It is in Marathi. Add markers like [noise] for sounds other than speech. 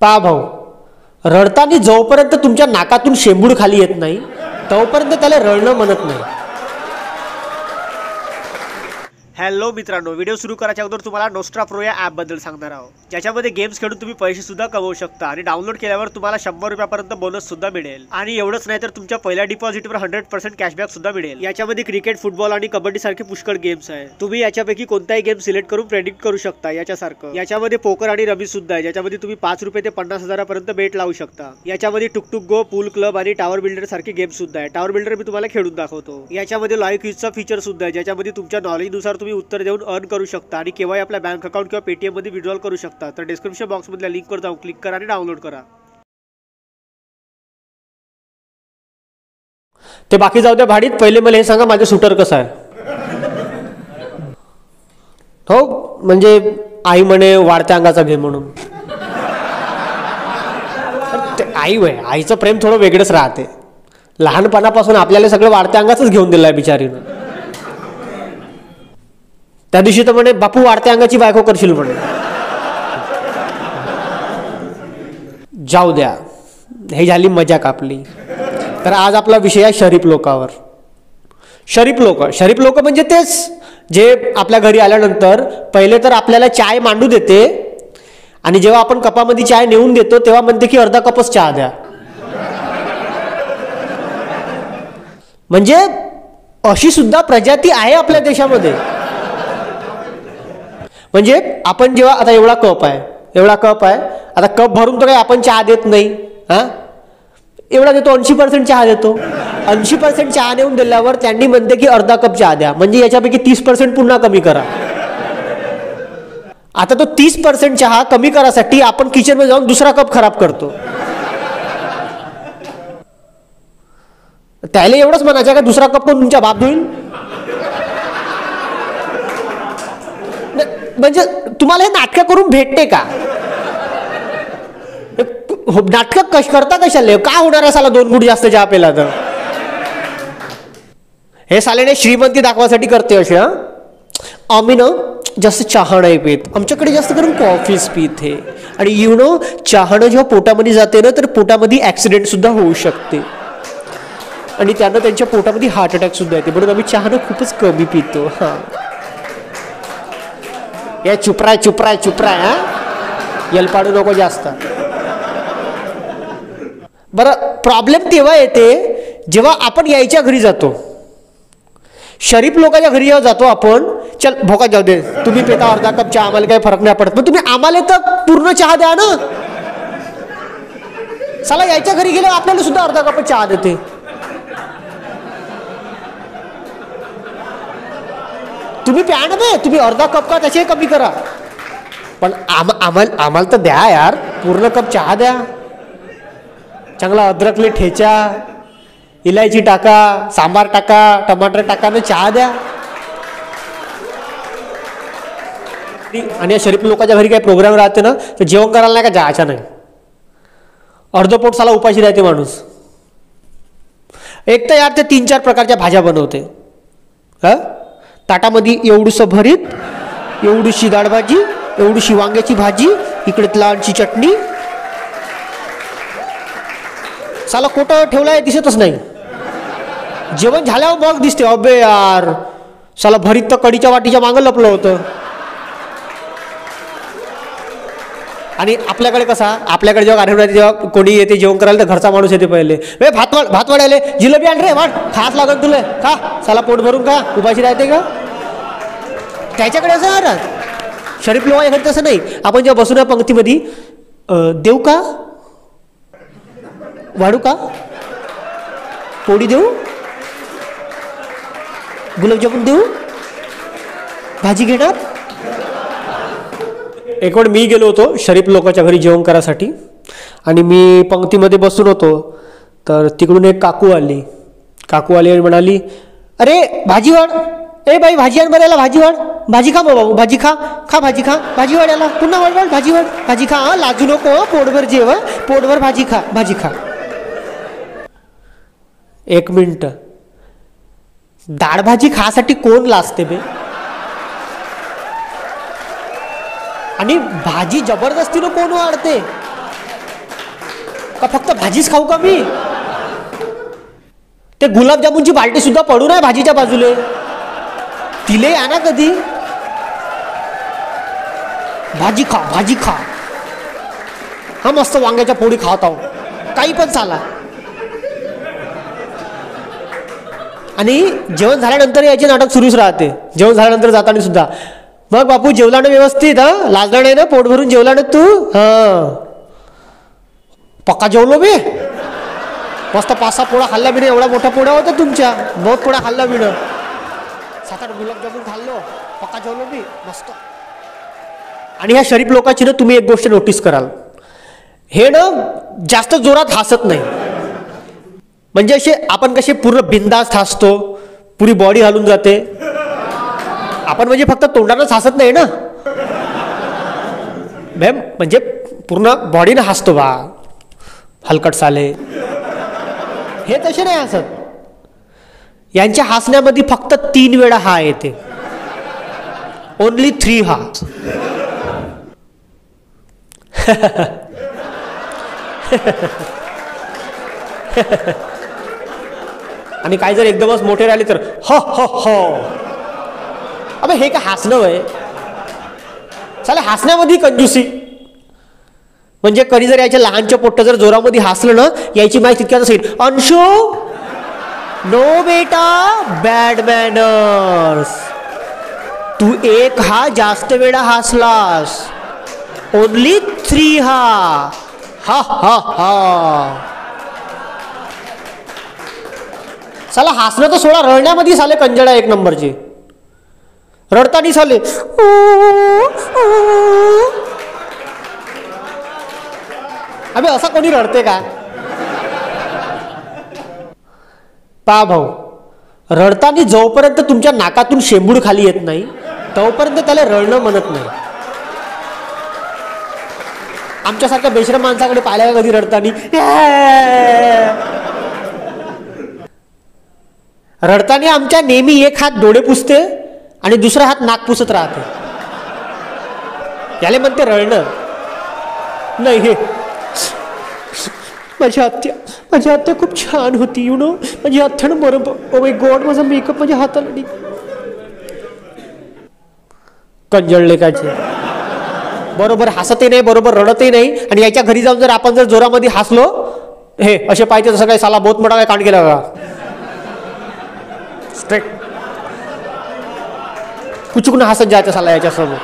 पा भाऊ. रडताना जोपर्यंत तुमच्या नाकातून शेंबूड खाली येत नाही तोपर्यंत त्याला रडणं म्हणत नाही. हॅलो मित्रांनो व्हिडिओ सुरू करायच्या अगोदर तुम्हाला नोस्ट्रा प्रो या ॲपबद्दल सांगणार आहोत. ज्याच्यामध्ये गेम्स खेळून तुम्ही पैसेसुद्धा कमवू शकता आणि डाउनलोड केल्यावर तुम्हाला शंभर रुपयापर्यंत बोनस सुद्धा मिळेल. आणि एवढंच नाही तर तुमच्या पहिल्या डिपॉझिटवर हंड्रेड पर्सेंट कॅशबॅक सुद्धा मिळेल. याच्यामध्ये क्रिकेट फुटबॉल आणि कबड्डी सारखे पुष्कळ गेम्स आहे तुम्ही याच्यापैकी कोणताही गेम सिलेक्ट करून प्रेडिक्ट करू शकता याच्यासारखं. याच्यामध्ये पोकर आणि रमी सुद्धा आहे. ज्याच्यामध्ये तुम्ही पाच रुपये ते पन्नास हजारापर्यंत बेट लावू शकता. याच्यामध्ये टुकटुक गो पूल क्लब आणि टावर बिल्डर सारखे गेम सुद्धा आहे टावर बिल्डर मी तुम्हाला खेळून दाखवतो. याच्यामध्ये लाईव्ह क्यूजचा फीचर सुद्धा आहे. ज्याच्यामध्ये तुमच्या नॉलेजनुसार तुम्ही उत्तर देऊन अर्न करू शकता आणि केव्हाही आपल्या बँक अकाउंट किंवा पेटीएममध्ये विड्रॉल करू शकता. तर डिस्क्रिप्शन बॉक्समधल्या लिंकवर जाऊन क्लिक करा आणि डाउनलोड करा. ते बाकी जाऊ द्या भाडीत. पहिले मला हे सांगा माझं सुटर कसं आहे? हो म्हणजे आई म्हणे वाढत्या अंगाचा घे म्हणून. आई वय आईचं प्रेम थोडं वेगळंच राहते. लहानपणापासून आपल्याला सगळं वाढत्या अंगाचंच घेऊन दिलंय बिचारीनं. त्या दिवशी तर म्हणे बापू वाढत्या अंगाची बायको करशील म्हणे. जाऊ द्या. हे झाली मजा कापली. तर आज आपला विषय आहे शरीफ लोकावर. शरीफ लोक. शरीफ लोक म्हणजे तेच जे आपल्या घरी आल्यानंतर पहिले तर आपल्याला चाय मांडू देते आणि जेव्हा आपण कपामध्ये चाय नेऊन देतो तेव्हा म्हणते की अर्धा कपच चहा द्या. म्हणजे अशी सुद्धा प्रजाती आहे आपल्या देशामध्ये. म्हणजे आपण जेव्हा आता एवढा कप आहे एवढा कप आहे आता कप भरून तर काही आपण चहा देत नाही हा? एवढा देतो ऐंशी पर्सेंट चहा देतो. ऐंशी पर्सेंट चहा नेऊन दिल्यावर त्यांनी म्हणते की अर्धा कप चहा द्या. म्हणजे याच्यापैकी तीस पर्सेंट पुन्हा कमी करा. आता तो तीस पर्सेंट चहा कमी करासाठी आपण किचनमध्ये जाऊन दुसरा कप खराब करतो. त्याला एवढंच म्हणायचं का दुसरा कप कोण तुमच्या बाप धुईल म्हणजे तुम्हाला हे नाटकं करून भेटते का? हो, नाटकं कश करता कशाले? का होणार आहे साला दोन गुट जास्त चहा पेला तर? हे सालेने श्रीमंती दाखवासाठी करते असे हा? आम्ही ना जास्त चहा नाही पित. आमच्याकडे जास्त करून कॉफीच पित हे. आणि यु नो चहानं जेव्हा पोटामध्ये जाते ना तर पोटामध्ये ऍक्सिडेंट सुद्धा होऊ शकते. आणि त्यांना त्यांच्या पोटामध्ये हार्ट अटॅक सुद्धा येते. म्हणून आम्ही चहानं खूपच कमी पितो हा. या चुपराय चुपराय चुपराय हा? येलपाडू नको जास्त. बरं प्रॉब्लेम तेव्हा येते जेव्हा आपण यायच्या घरी जातो. शरीफ लोकांच्या घरी जेव्हा जातो आपण चल भोका जाऊ दे. तुम्ही पेता अर्धा कप चहा आम्हाला काही फरक नाही पडत. पण तुम्ही आम्हाला तर पूर्ण चहा द्या ना. चला यायच्या घरी गेल्यावर आपल्याला सुद्धा अर्धा कप चहा देते. तुम्ही प्या ना बे तुम्ही अर्धा कप का त्याचे कमी करा. पण आम आम्हाला आम्हाला तर द्या यार पूर्ण कप चहा द्या. चांगला अद्रकले ठेचा इलायची टाका सांबार टाका टमाटर टाका ना चहा द्या. आणि- आणि या शरीफ लोकांच्या घरी काही प्रोग्राम राहते ना तर जेवण करायला नाही का जायच्या नाही? अर्ध पोट साला उपाशी राहते माणूस. एक तर यार ते तीन चार प्रकारच्या भाज्या बनवते. हा? ताटामध्ये एवढूसं भरीत एवढीशी दाळभाजी एवढीशी वांग्याची भाजी इकडे लहानशी चटणी. साला कोटं ठेवलाय दिसतच नाही. जेवण झाल्यावर मग दिसते अबे यार. साला भरीत तर कडीच्या वाटीच्या मागं लपलं होतं. आणि आपल्याकडे कसा आपल्याकडे जेव्हा आठवड्यात जेव्हा कोणी येते जेवण करायला तर घरचा माणूस येते पहिले. वे भातवाड भातवाड्याले आले जिलेबी आण रे वाट खास लागत तुला. खा साला पोट भरून का उपाशी राहते का? त्याच्याकडे असं नाही राहत शरीफ लोहा एखादं तसं नाही. आपण जेव्हा बसून या पंक्तीमध्ये देऊ का? वाढू का? पोळी देऊ? गुलाबजामुन देऊ? भाजी घेणार? एक वेळ मी गेलो होतो शरीफ लोकांच्या घरी जेवण करायसाठी. आणि मी पंक्तीमध्ये बसून होतो. तर तिकडून एक काकू आली. काकू आली आणि म्हणाली अरे भाजी वाढ. ए बाई भाजी आण बरं भाजी वाढ. भाजी खा मग बाबू भाजी खा खा भाजी खा. भाजी वाढायला पुन्हा वाढ वाढ भाजी वाढ. भाजी खा. हा लाजू नको पोटभर जेव पोटभर भाजी खा भाजी खा. एक मिनिट. डाळ भाजी खासाठी कोण लाजते बे? आणि भाजी जबरदस्तीनं कोण वाढते? का फक्त भाजीच खाऊ का मी? ते गुलाबजामुनची बाल्टी सुद्धा पडू नये भाजीच्या बाजूले. तिले आणा कधी? भाजी खा भाजी खा. हा मस्त वांग्याच्या पोळी खात आहो. काही पण चाला. आणि जेवण झाल्यानंतर याचे नाटक सुरूच राहते. जेवण झाल्यानंतर जाताना सुद्धा. मग बापू जेवला ना व्यवस्थित हा? लाजला नाही ना पोट भरून जेवला ना तू? हा. पक्का जेवलो बे मस्त पाच सहा पोळा खाल्ला बिना एवढा मोठा पोळा होता तुमच्या. बहुत पोळा खाल्ला बिना. सात आठ गुलाबजामून खाल्लो. पक्का जेवलो मी? मस्त. आणि ह्या शरीफ लोकांची ना तुम्ही एक गोष्ट नोटीस कराल. हे ना जास्त जोरात हसत नाही. म्हणजे असे आपण कसे पूर्ण बिंदास्त हसतो पुरी बॉडी हलून जाते. आपण म्हणजे फक्त तोंडानंच हसत नाही ना. मॅम म्हणजे पूर्ण बॉडीनं हसतो बा. हलकट साले हे तसे नाही हसत. यांच्या हसण्यामध्ये फक्त तीन वेळा हा येते. ओनली थ्री हा. [laughs] आणि काही जर एकदमच मोठे राहिले तर ह ह ह. अबे हे काय हसणं वय? चालेल हसण्यामध्ये कंजूसी. म्हणजे कधी जर याच्या लहानच्या पोट्ट जर जोरामध्ये हसलं ना याची माहिती तितक्यात असेल अंशू? नो बेटा. बॅड मॅनर्स तू एक हा जास्त वेळा हसलास. ओनली थ्री हा. हा हा हा. चला हसणं तर सोडा रडण्यामध्ये आले कंजडा एक नंबरचे. रडतानी साले अबे असं कोणी रडते का? पा भाऊ रडतानी जोपर्यंत तुमच्या नाकातून शेंबूड खाली येत नाही तोपर्यंत त्याला रडणं म्हणत नाही. आमच्यासारख्या बेशरम माणसाकडे पाहिल्या कधी रडतानी? रडताना आमच्या नेहमी एक हात डोळे पुसते आणि दुसरा हात नाक पुसत राहते. याले म्हणते रडणं. नाही हे. माझी आत्या माझी आत्या खूप छान होती यु नो माझी आत्यानं बरं ओ माय गॉड माझा मेकअप माझ्या हाताला नाही कंजळले काचे. बरोबर हसतही नाही बरोबर रडतही नाही. आणि याच्या घरी जाऊन जर आपण जर जोरामध्ये हसलो हे असे पाहिजे तसं काही साला बहुत मोठा काय कांड केला का? स्ट्रेट हसत जायचं साला याच्यासमोर.